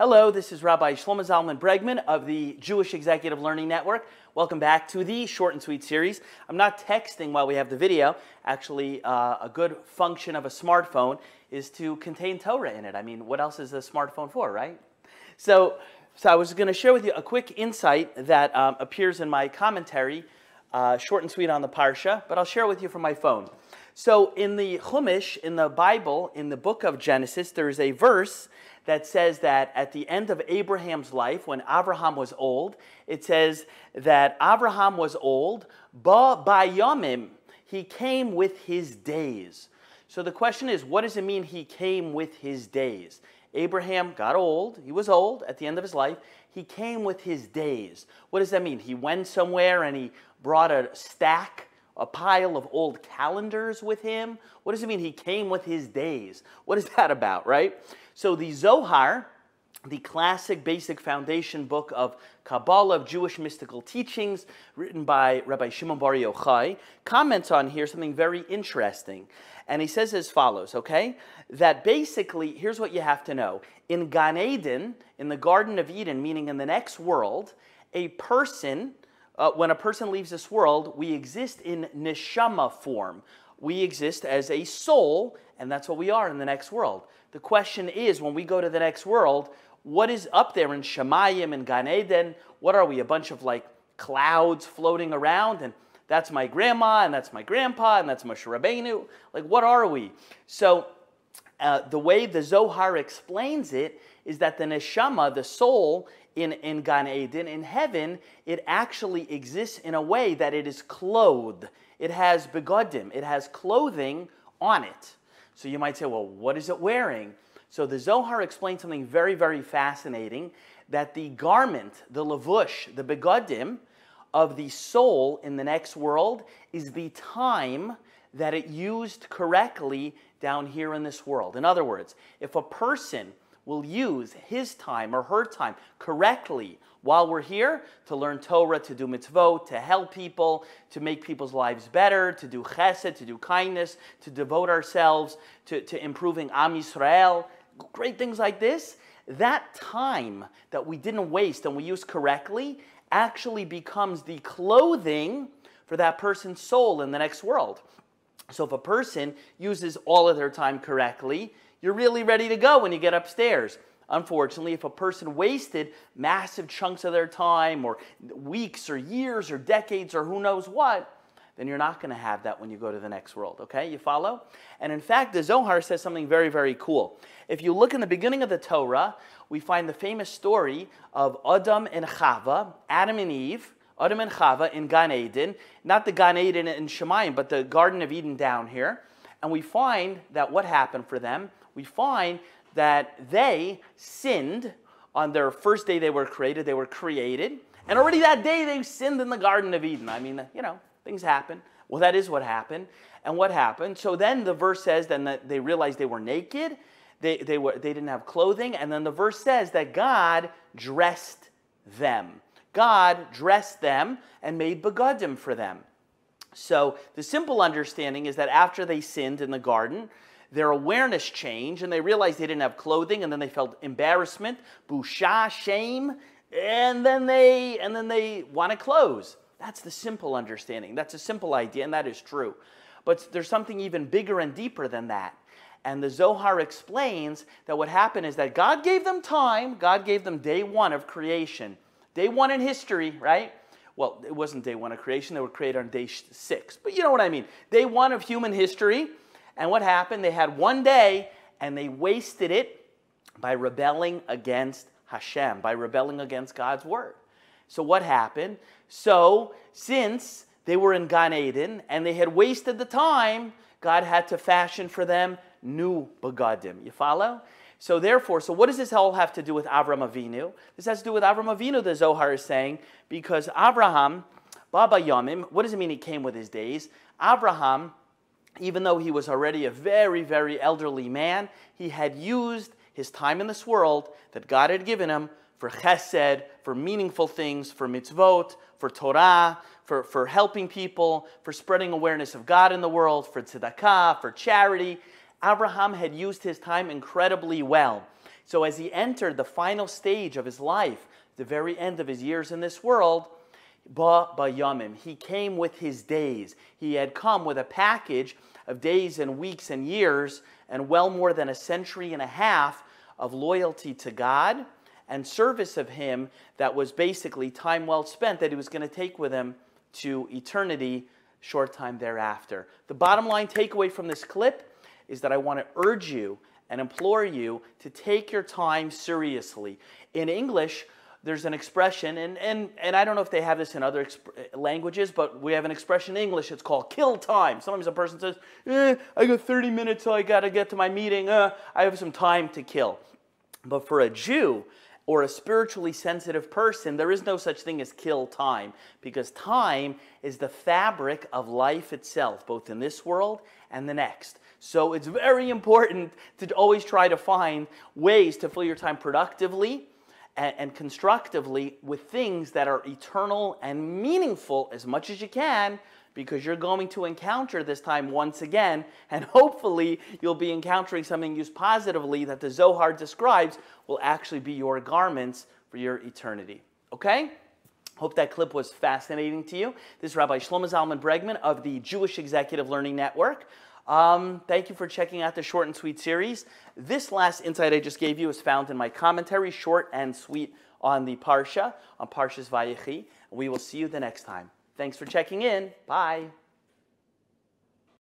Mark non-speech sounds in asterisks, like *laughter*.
Hello, this is Rabbi Shlomo Zalman Bregman of the Jewish Executive Learning Network. Welcome back to the Short and Sweet series. I'm not texting while we have the video. Actually, uh, a good function of a smartphone is to contain Torah in it. I mean, what else is a smartphone for, right? So, so I was going to share with you a quick insight that um, appears in my commentary, uh, short and sweet on the Parsha, but I'll share with you from my phone. So in the Chumash, in the Bible, in the book of Genesis, there is a verse that says that at the end of Abraham's life, when Abraham was old, it says that Abraham was old, ba bayamim, he came with his days. So the question is, what does it mean he came with his days? Abraham got old. He was old at the end of his life. He came with his days. What does that mean? He went somewhere and he brought a stack, a pile of old calendars with him. What does it mean he came with his days? What is *laughs* that about, right? So the Zohar, the classic basic foundation book of Kabbalah, of Jewish mystical teachings, written by Rabbi Shimon Bar Yochai, comments on here something very interesting. And he says as follows, okay? That basically, here's what you have to know. In Gan Eden, in the Garden of Eden, meaning in the next world, a person, uh, when a person leaves this world, we exist in neshama form. We exist as a soul, and that's what we are in the next world. The question is, when we go to the next world, what is up there in Shemayim and Gan Eden? What are we? A bunch of like clouds floating around, and that's my grandma, and that's my grandpa, and that's Moshe Rabbeinu. Like, what are we? So, uh, the way the Zohar explains it is that the neshama, the soul in, in Gan Eden, in heaven, it actually exists in a way that it is clothed. It has begodim, it has clothing on it. So you might say, well, what is it wearing? So the Zohar explains something very, very fascinating that the garment, the lavush, the begodim of the soul in the next world is the time that it used correctly down here in this world. In other words, if a person will use his time or her time correctly while we're here to learn Torah, to do mitzvot, to help people, to make people's lives better, to do chesed, to do kindness, to devote ourselves to, to improving Am Yisrael, great things like this, that time that we didn't waste and we used correctly actually becomes the clothing for that person's soul in the next world. So if a person uses all of their time correctly, you're really ready to go when you get upstairs. Unfortunately, if a person wasted massive chunks of their time or weeks or years or decades or who knows what, then you're not going to have that when you go to the next world. Okay, you follow? And in fact, the Zohar says something very, very cool. If you look in the beginning of the Torah, we find the famous story of Adam and Chava, Adam and Eve, Adam and Chava in Gan Eden, not the Gan Eden in Shemayim, but the Garden of Eden down here. And we find that what happened for them, we find that they sinned on their first day they were created. They were created. And already that day they sinned in the Garden of Eden. I mean, you know, things happen. Well, that is what happened. And what happened? So then the verse says then that they realized they were naked. They, they, were, they didn't have clothing. And then the verse says that God dressed them. God dressed them and made begodim for them. So the simple understanding is that after they sinned in the garden, their awareness changed and they realized they didn't have clothing and then they felt embarrassment, busha, shame, and then they and then they wanted clothes. That's the simple understanding. That's a simple idea and that is true. But there's something even bigger and deeper than that. And the Zohar explains that what happened is that God gave them time, God gave them day one of creation. Day one in history, right? Well, it wasn't day one of creation, they were created on day six. But you know what I mean. Day one of human history. And what happened? They had one day and they wasted it by rebelling against Hashem, by rebelling against God's word. So what happened? So since they were in Gan Eden and they had wasted the time, God had to fashion for them new begadim. You follow? So therefore, so what does this all have to do with Avram Avinu? This has to do with Avram Avinu, the Zohar is saying, because Abraham, Baba Yomim, what does it mean he came with his days? Abraham even though he was already a very, very elderly man, he had used his time in this world that God had given him for chesed, for meaningful things, for mitzvot, for Torah, for, for helping people, for spreading awareness of God in the world, for tzedakah, for charity. Abraham had used his time incredibly well. So as he entered the final stage of his life, the very end of his years in this world, ba bayamim, he came with his days. He had come with a package of days and weeks and years and well more than a century and a half of loyalty to God and service of him that was basically time well spent that he was going to take with him to eternity short time thereafter. The bottom line takeaway from this clip is that I want to urge you and implore you to take your time seriously. In English, there's an expression, and, and, and I don't know if they have this in other languages, but we have an expression in English. It's called kill time. Sometimes a person says, eh, I got 30 minutes, so I got to get to my meeting. Uh, I have some time to kill. But for a Jew, or a spiritually sensitive person, there is no such thing as kill time because time is the fabric of life itself, both in this world and the next. So it's very important to always try to find ways to fill your time productively and, and constructively with things that are eternal and meaningful as much as you can because you're going to encounter this time once again, and *laughs* hopefully you'll be encountering something used positively that the Zohar describes will actually be your garments for your eternity. Okay? Hope that clip was fascinating to you. This is Rabbi Shlomo Zalman Bregman of the Jewish Executive Learning Network. Um, thank you for checking out the short and sweet series. This last insight I just gave you is found in my commentary, short and sweet, on the Parsha, on Parshas Vayechi. We will see you the next time. Thanks for checking in. Bye.